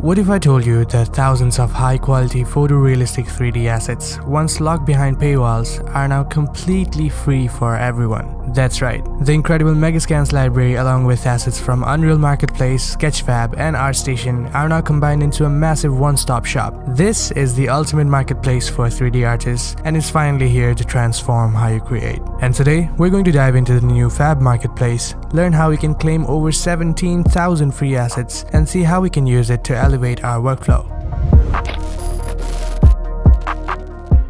What if I told you that thousands of high quality photorealistic 3D assets, once locked behind paywalls, are now completely free for everyone? That's right, the incredible Megascans library along with assets from Unreal Marketplace, Sketchfab, and ArtStation are now combined into a massive one-stop shop. This is the ultimate marketplace for 3D artists and is finally here to transform how you create. And today, we're going to dive into the new Fab Marketplace, learn how we can claim over 17,000 free assets, and see how we can use it to elevate our workflow.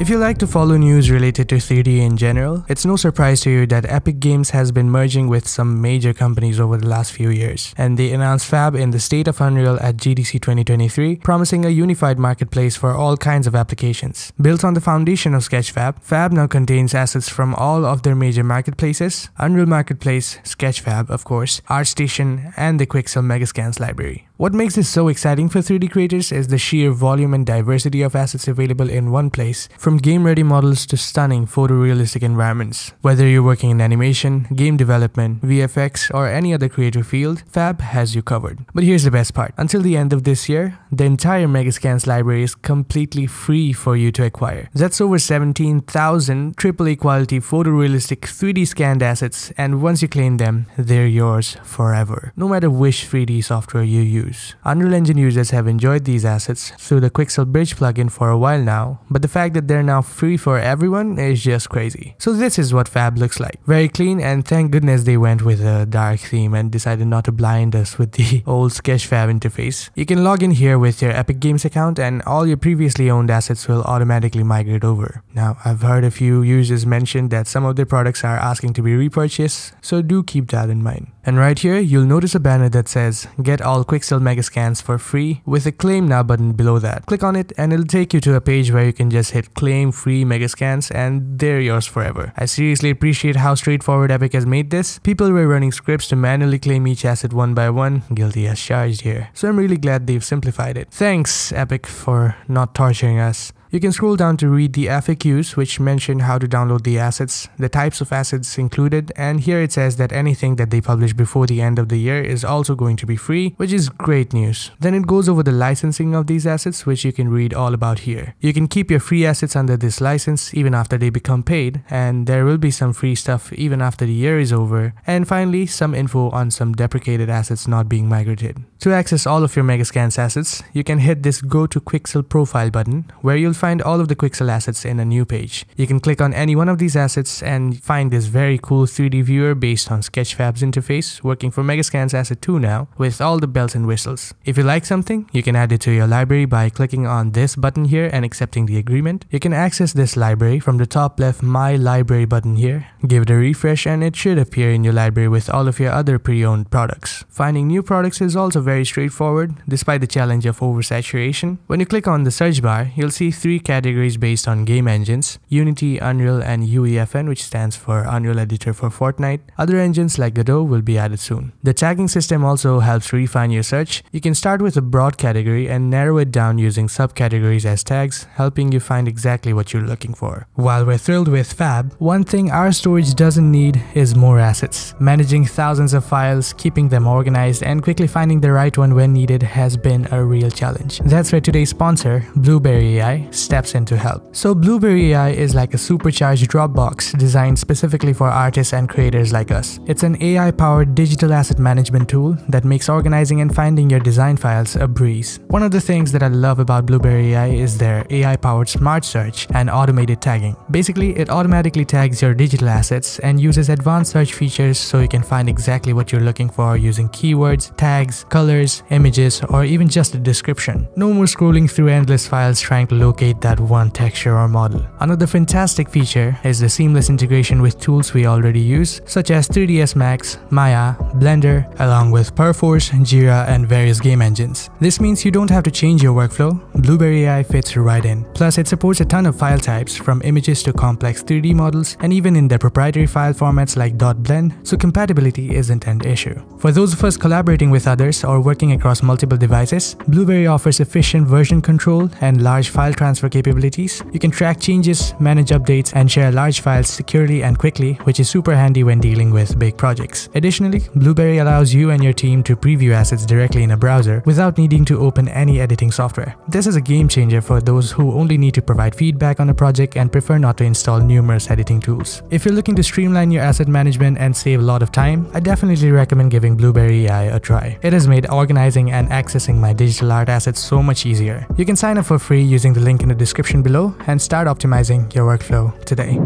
If you like to follow news related to 3D in general, it's no surprise to you that Epic Games has been merging with some major companies over the last few years, and they announced Fab in the State of Unreal at GDC 2023, promising a unified marketplace for all kinds of applications. Built on the foundation of Sketchfab, Fab now contains assets from all of their major marketplaces, Unreal Marketplace, Sketchfab of course, ArtStation, and the Quixel Megascans library. What makes this so exciting for 3D creators is the sheer volume and diversity of assets available in one place, from game-ready models to stunning photorealistic environments. Whether you're working in animation, game development, VFX, or any other creative field, Fab has you covered. But here's the best part. Until the end of this year, the entire Megascans library is completely free for you to acquire. That's over 17,000 AAA quality photorealistic 3D scanned assets, and once you claim them, they're yours forever, no matter which 3D software you use Unreal Engine users have enjoyed these assets through the Quixel Bridge plugin for a while now, but the fact that they're now free for everyone is just crazy. So this is what Fab looks like. Very clean and thank goodness they went with a dark theme and decided not to blind us with the old Sketchfab interface. You can log in here with your Epic Games account and all your previously owned assets will automatically migrate over. Now, I've heard a few users mention that some of their products are asking to be repurchased, so do keep that in mind. And right here, you'll notice a banner that says, get all Quixel Megascans for free with a claim now button below that. Click on it and it'll take you to a page where you can just hit claim free Megascans and they're yours forever. I seriously appreciate how straightforward Epic has made this. People were running scripts to manually claim each asset one by one, guilty as charged here. So I'm really glad they've simplified it. Thanks Epic for not torturing us. You can scroll down to read the FAQs which mention how to download the assets, the types of assets included, and here it says that anything that they publish before the end of the year is also going to be free, which is great news. Then it goes over the licensing of these assets which you can read all about here. You can keep your free assets under this license even after they become paid, and there will be some free stuff even after the year is over, and finally some info on some deprecated assets not being migrated. To access all of your Megascans assets, you can hit this Go to Quixel profile button where you'll find all of the Quixel assets in a new page. You can click on any one of these assets and find this very cool 3D viewer based on Sketchfab's interface working for Megascans Asset 2 now with all the bells and whistles. If you like something, you can add it to your library by clicking on this button here and accepting the agreement. You can access this library from the top left My Library button here. Give it a refresh and it should appear in your library with all of your other pre-owned products. Finding new products is also very straightforward despite the challenge of oversaturation. When you click on the search bar, you'll see three three categories based on game engines, Unity, Unreal, and UEFN which stands for Unreal Editor for Fortnite. Other engines like Godot will be added soon. The tagging system also helps refine your search. You can start with a broad category and narrow it down using subcategories as tags, helping you find exactly what you're looking for. While we're thrilled with Fab, one thing our storage doesn't need is more assets. Managing thousands of files, keeping them organized, and quickly finding the right one when needed has been a real challenge. That's where today's sponsor, Blueberry AI, steps in to help. So Blueberry AI is like a supercharged Dropbox designed specifically for artists and creators like us. It's an AI-powered digital asset management tool that makes organizing and finding your design files a breeze. One of the things that I love about Blueberry AI is their AI-powered smart search and automated tagging. Basically, it automatically tags your digital assets and uses advanced search features so you can find exactly what you're looking for using keywords, tags, colors, images, or even just a description. No more scrolling through endless files trying to locate that one texture or model. Another fantastic feature is the seamless integration with tools we already use, such as 3ds Max, Maya, Blender, along with Perforce, Jira, and various game engines. This means you don't have to change your workflow, Blueberry AI fits right in. Plus, it supports a ton of file types, from images to complex 3D models, and even in their proprietary file formats like .blend, so compatibility isn't an issue. For those of us collaborating with others or or working across multiple devices, Blueberry offers efficient version control and large file transfer capabilities. You can track changes, manage updates, and share large files securely and quickly, which is super handy when dealing with big projects. Additionally, Blueberry allows you and your team to preview assets directly in a browser without needing to open any editing software. This is a game changer for those who only need to provide feedback on a project and prefer not to install numerous editing tools. If you're looking to streamline your asset management and save a lot of time, I definitely recommend giving Blueberry AI a try. It has made organizing and accessing my digital art assets so much easier. You can sign up for free using the link in the description below and start optimizing your workflow today.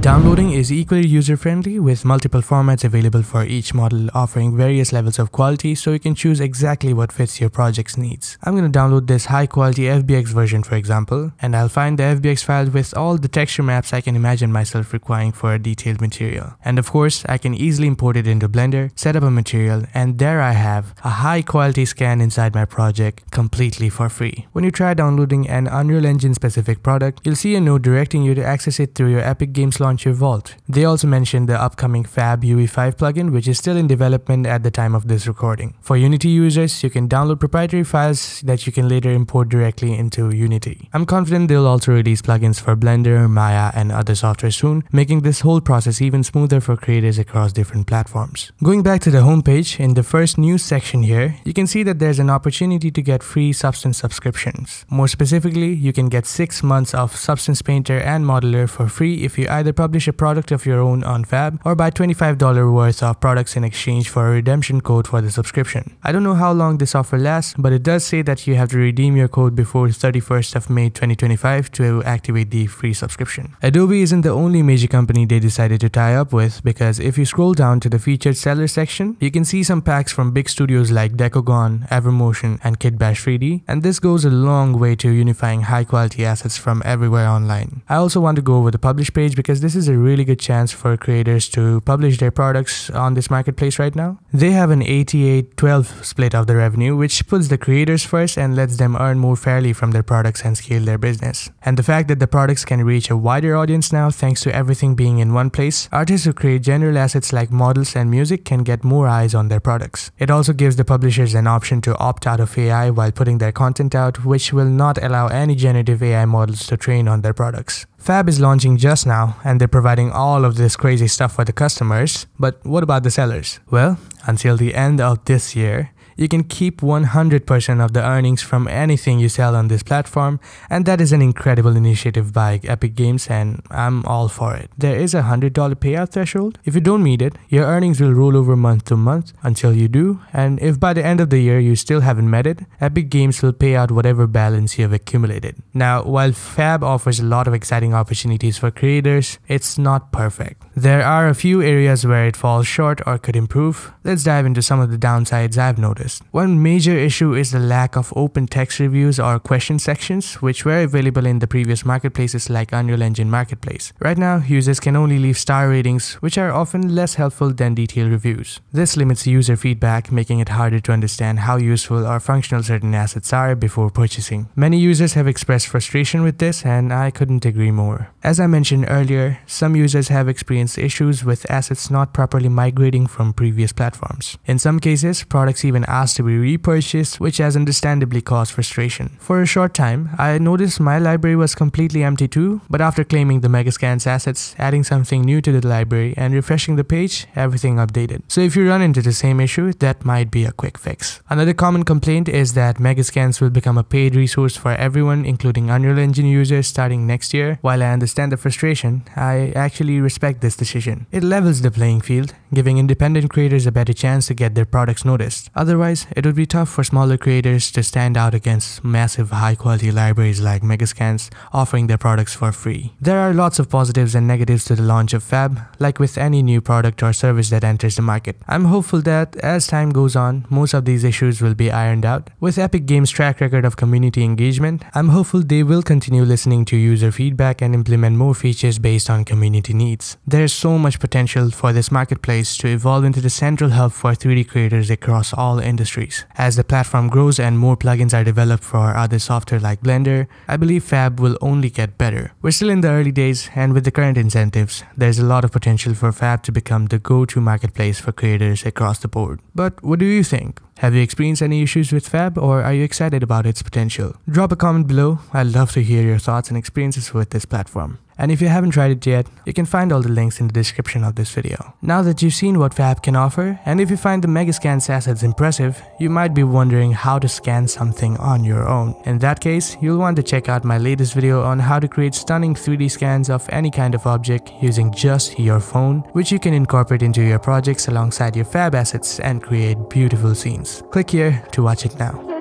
Downloading is equally user-friendly with multiple formats available for each model offering various levels of quality so you can choose exactly what fits your project's needs. I'm going to download this high quality FBX version for example and I'll find the FBX file with all the texture maps I can imagine myself requiring for a detailed material. And of course I can easily import it into Blender, set up a material and there I have a high quality scan inside my project completely for free. When you try downloading an Unreal Engine specific product, you'll see a note directing you to access it through your Epic Games Launcher Vault. They also mentioned the upcoming Fab UE5 plugin which is still in development at the time of this recording. For Unity users, you can download proprietary files that you can later import directly into Unity. I'm confident they'll also release plugins for Blender, Maya and other software soon, making this whole process even smoother for creators across different platforms. Going back to the homepage, in the first news section here, you can see that there's an opportunity to get free Substance subscriptions. More specifically, you can get 6 months of Substance Painter and Modeler for free if you either publish a product of your own on Fab or buy $25 worth of products in exchange for a redemption code for the subscription. I don't know how long this offer lasts, but it does say that you have to redeem your code before 31st of May 2025 to activate the free subscription. Adobe isn't the only major company they decided to tie up with because if you scroll down to the featured seller section, you can see some packs from big studios like Dekogon, Evermotion, and Kitbash 3D, and this goes a long way to unifying high quality assets from everywhere online. I also want to go over the publish page because this is a really good chance for creators to publish their products on this marketplace right now. They have an 88-12 split of the revenue, which puts the creators first and lets them earn more fairly from their products and scale their business. And the fact that the products can reach a wider audience now thanks to everything being in one place, artists who create general assets like models and music can get more eyes on their products. It also gives the publishers an option to opt out of AI while putting their content out, which will not allow any generative AI models to train on their products. Fab is launching just now and they're providing all of this crazy stuff for the customers, but what about the sellers? Well, until the end of this year, you can keep 100% of the earnings from anything you sell on this platform, and that is an incredible initiative by Epic Games, and I'm all for it. There is a $100 payout threshold. If you don't meet it, your earnings will roll over month to month until you do, and if by the end of the year you still haven't met it, Epic Games will pay out whatever balance you have accumulated. Now, while Fab offers a lot of exciting opportunities for creators, it's not perfect. There are a few areas where it falls short or could improve. Let's dive into some of the downsides I've noticed. One major issue is the lack of open text reviews or question sections, which were available in the previous marketplaces like Unreal Engine Marketplace. Right now, users can only leave star ratings, which are often less helpful than detailed reviews. This limits user feedback, making it harder to understand how useful or functional certain assets are before purchasing. Many users have expressed frustration with this, and I couldn't agree more. As I mentioned earlier, some users have experienced issues with assets not properly migrating from previous platforms. In some cases, products even asked to be repurchased, which has understandably caused frustration. For a short time, I noticed my library was completely empty too, but after claiming the Megascans assets, adding something new to the library, and refreshing the page, everything updated. So if you run into the same issue, that might be a quick fix. Another common complaint is that Megascans will become a paid resource for everyone, including Unreal Engine users starting next year. While I understand the frustration, I actually respect this decision. It levels the playing field, giving independent creators a better chance to get their products noticed. Otherwise, it would be tough for smaller creators to stand out against massive high quality libraries like Megascans offering their products for free. There are lots of positives and negatives to the launch of Fab, like with any new product or service that enters the market. I'm hopeful that as time goes on, most of these issues will be ironed out. With Epic Games' track record of community engagement, I'm hopeful they will continue listening to user feedback and implement more features based on community needs. There's so much potential for this marketplace to evolve into the central hub for 3D creators across all industries industries. As the platform grows and more plugins are developed for other software like Blender, I believe Fab will only get better. We're still in the early days, and with the current incentives, there's a lot of potential for Fab to become the go-to marketplace for creators across the board. But what do you think? Have you experienced any issues with Fab or are you excited about its potential? Drop a comment below, I'd love to hear your thoughts and experiences with this platform. And if you haven't tried it yet, you can find all the links in the description of this video. Now that you've seen what Fab can offer, and if you find the Megascans assets impressive, you might be wondering how to scan something on your own. In that case, you'll want to check out my latest video on how to create stunning 3D scans of any kind of object using just your phone, which you can incorporate into your projects alongside your Fab assets and create beautiful scenes. Click here to watch it now.